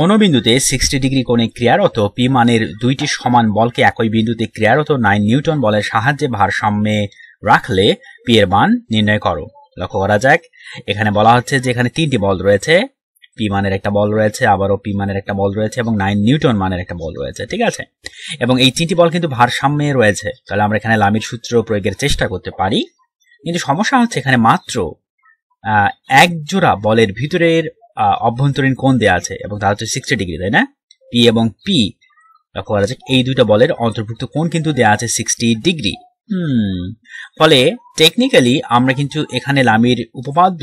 কোনো বিন্দুতে sixty degree কোণে ক্রিয়ারত পি মানের দুইটি সমান বলকে একই বিন্দুতে ক্রিয়ারত নাইন নিউটন বলের সাহায্যে ভারসাম্যে রাখলে পি এর মান নির্ণয় করো। লক্ষ্য করা যাক। এখানে বলা হচ্ছে যে এখানে তিনটি বল রয়েছে। পি মানের একটা বল রয়েছে, আবারও পি মানের একটা বল রয়েছে এবং নাইন নিউটন মানের একটা বল রয়েছে, ঠিক আছে? এবং এই তিনটি বল কিন্তু ভারসাম্যে রয়েছে। তাহলে আমরা এখানে লামির সূত্র প্রয়োগের চেষ্টা করতে পারি। কিন্তু সমস্যা হচ্ছে এখানে মাত্র এক জোড়া বলের ভিতরের অভ্যন্তরীণ কোণ দেওয়া আছে, এবং তা হচ্ছে সিক্সটি ডিগ্রি তাই না? পি এবং পি লক্ষ্য করা যাক এই দুইটা বলের অন্তর্ভুক্ত কোণ কিন্তু দেওয়া আছে সিক্সটি ডিগ্রি হুম, ফলে টেকনিক্যালি আমরা কিন্তু এখানে লামির উপপাদ্য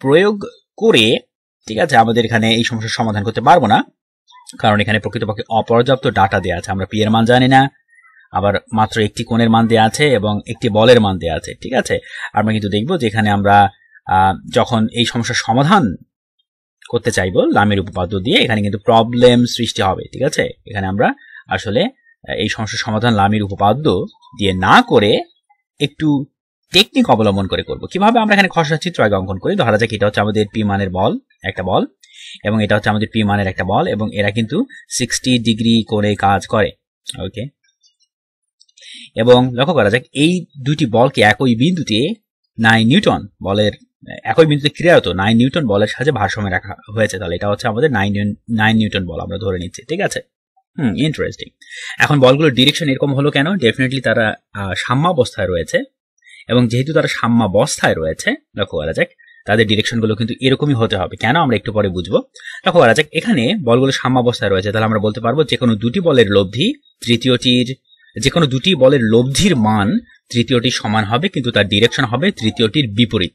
প্রয়োগ করে, ঠিক আছে, আমাদের এখানে এই সমস্যার সমাধান করতে পারব না, কারণ এখানে প্রকৃতপক্ষে অপর্যাপ্ত ডাটা দেওয়া আছে, আমরা পি এর মান জানি না, আবার মাত্র একটি কোণের মান দেওয়া আছে এবং একটি বলের মান দেওয়া আছে, ঠিক আছে? আমরা কিন্তু দেখব যে এখানে আমরা যখন এই সমস্যার সমাধান করতে চাইব, লামের উপপাদ্য দিয়ে এখানে কিন্তু প্রবলেম সৃষ্টি হবে, ঠিক আছে? এখানে আমরা আসলে এই সমস্যার সমাধান লামির উপপাদ্য দিয়ে না করে একটু টেকনিক অবলম্বন করে করব। কীভাবে আমরা এখানে খসড়া চিত্র আগে অঙ্কন করি? ধরা যাক এটা হচ্ছে আমাদের পি মানের বল, একটা বল, এবং এটা হচ্ছে আমাদের পি মানের একটা বল, এবং এরা কিন্তু সিক্সটি ডিগ্রি করে কাজ করে ওকে এবং লক্ষ্য করা যাক, এই দুটি বলকে একই বিন্দুতে নাইন নিউটন বলের একই বিন্দুতে ক্রিয়ারত নাইন নিউটন বলের সাহায্যে ভারসাম্য রাখা হয়েছে। তাহলে এটা হচ্ছে আমাদের নাইন নাইন নিউটন বল আমরা ধরে নিচ্ছি, ঠিক আছে? হুম ইন্টারেস্টিং এখন বলগুলোর ডিরেকশন এরকম হলো কেন? ডেফিনেটলি তারা সাম্যাবস্থায় রয়েছে এবং যেহেতু তারা সাম্যাবস্থায় রয়েছে, লক্ষ্য করা যাক, তাদের ডিরেকশনগুলো কিন্তু এরকমই হতে হবে। কেন? আমরা একটু পরে বুঝব। লক্ষ্য করা যাক, এখানে বলগুলো সাম্যাবস্থায় রয়েছে, তাহলে আমরা বলতে পারব যে কোনো দুটি বলের লব্ধি তৃতীয়টির, যে কোনো দুটি বলের লব্ধির মান তৃতীয়টির সমান হবে, কিন্তু তার ডিরেকশন হবে তৃতীয়টির বিপরীত।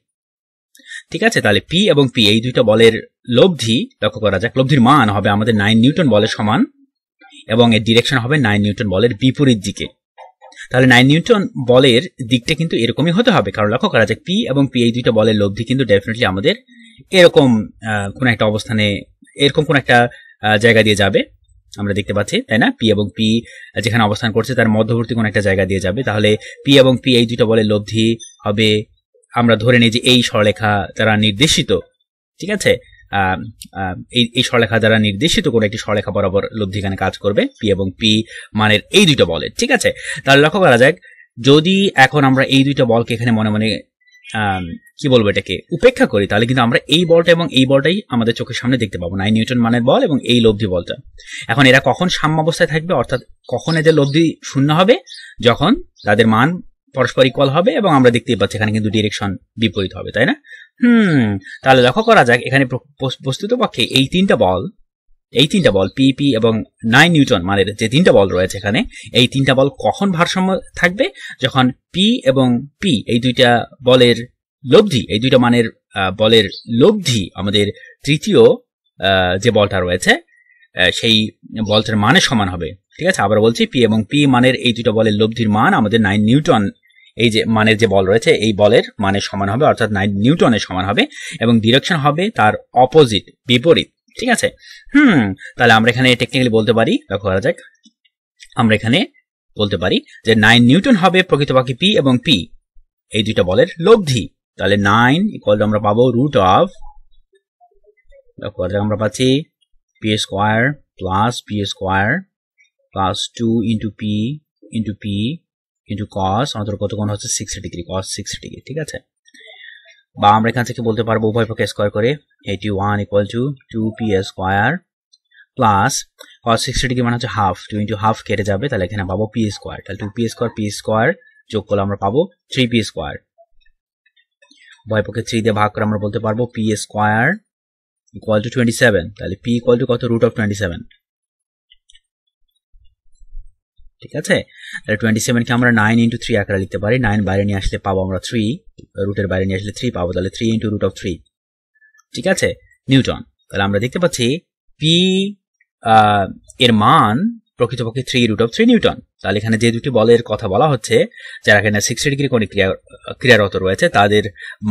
ঠিক আছে? তাহলে পি এবং পি এই দুইটা বলের লব্ধি লক্ষ্য করা যাক। লব্ধির মান হবে আমাদের নাইন নিউটন বলের সমান এবং এর ডিরেকশন হবে নাইন নিউটন বলের বিপরীত দিকে। তাহলে নাইন নিউটন বলের দিকটা কিন্তু এরকমই হতে হবে। কারণ লক্ষ্য করা যাক পি এবং পি এই দুইটা বলের লব্ধি কিন্তু ডেফিনেটলি আমাদের এরকম কোন একটা অবস্থানে, এরকম কোন একটা জায়গা দিয়ে যাবে। আমরা দেখতে পাচ্ছি, তাই না? পি এবং পি যেখানে অবস্থান করছে, তার মধ্যবর্তী কোন একটা জায়গা দিয়ে যাবে। তাহলে পি এবং পি এই দুইটা বলের লব্ধি হবে আমরা ধরে নিই যে এই সরলেখা দ্বারা নির্দেশিত, ঠিক আছে? এই এই সরলেখা দ্বারা নির্দেশিত কোনো একটি সরলেখা বরাবর লব্ধি এখানে কাজ করবে, পি এবং পি মানের এই দুইটা বলের, ঠিক আছে? তাহলে লক্ষ্য করা যাক, যদি এখন আমরা এই দুইটা বলকে এখানে মনে মনে কি বলব এটাকে, উপেক্ষা করি, তাহলে কিন্তু আমরা এই বলটা এবং এই বলটাই আমাদের চোখের সামনে দেখতে পাবো নাই নিউটন মানের বল এবং এই লব্ধি বলটা। এখন এরা কখন সাম্যাবস্থায় থাকবে, অর্থাৎ কখন এদের লব্ধি শূন্য হবে? যখন তাদের মান পরস্পর ইকুয়াল হবে এবং আমরা দেখতেই পাচ্ছি এখানে কিন্তু ডিরেকশন বিপরীত হবে, তাই না? হুম, তাহলে লক্ষ্য করা যাক, এখানে বস্তুত পক্ষে এই তিনটা বল এই তিনটা বল পি পি এবং নাইন নিউটন মানে যে তিনটা বল রয়েছে এখানে, এই তিনটা বল কখন ভারসাম্য থাকবে? যখন পি এবং পি এই দুইটা বলের লব্ধি, এই দুইটা মানের বলের লব্ধি আমাদের তৃতীয় যে বলটা রয়েছে সেই বলটার মানের সমান হবে। ঠিক আছে আবার বলছি পি এবং পি মানের এই দুটো বলের লব্ধির মান আমাদের নাইন নিউটন এই যে মানের যে বল রয়েছে, এই বলের মানের সমান হবে, অর্থাৎ নাইন নিউটনের সমান হবে, এবং ডিরেকশন হবে তার অপোজিট বিপরীত, ঠিক আছে? হুম, তাহলে আমরা এখানে টেকনিক্যালি বলতে পারি, লক্ষ্য করা যাক, আমরা এখানে বলতে পারি যে নাইন নিউটন হবে প্রকৃতপক্ষে পি এবং পি এই দুইটা বলের লব্ধি, তাহলে নাইন ইকুয়াল আমরা পাবো রুট অফ লক্ষ্য করা যাক, আমরা পাচ্ছি P square plus P square plus two into P into P into cos আমাদের কত কোণ হচ্ছে sixty degree cos sixty degree ঠিক আছে? বা আমরা এখান থেকে বলতে পারব উভয় পক্ষে স্কোয়ার করে eighty one equal to two P square plus cos sixty degree মানে হচ্ছে হাফ টু ইন্টু হাফ কেটে যাবে, তাহলে এখানে পাবো পি স্কোয়ার তাহলে two P square P square যোগ করলে আমরা পাবো থ্রি পি স্কোয়ার উভয় পক্ষে থ্রি দিয়ে ভাগ করে আমরা বলতে পারব P square equal to twenty seven তাহলে পি ইকুয়াল কত? রুট অফ টোয়েন্টি সেভেন ঠিক আছে? তাহলে টোয়েন্টি সেভেনকে আমরা নাইন ইন্টু থ্রি আকারে লিখতে পারি। নাইন বাইরে নিয়ে আসলে পাবো আমরা থ্রি রুটের বাইরে নিয়ে আসলে থ্রি পাবো, তাহলে three into root of three ঠিক আছে? নিউটন তাহলে আমরা দেখতে পাচ্ছি পি এর মান প্রকৃতপক্ষে three root of three newton তাহলে এখানে যে দুটি বলের কথা বলা হচ্ছে, যারা এখানে সিক্সটি ডিগ্রি কোণে ক্রিয়া, ক্রিয়ারত রয়েছে, তাদের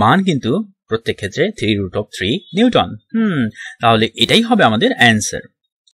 মান কিন্তু প্রত্যেক ক্ষেত্রে three root of three newton hmm, তাহলে এটাই হবে আমাদের অ্যান্সার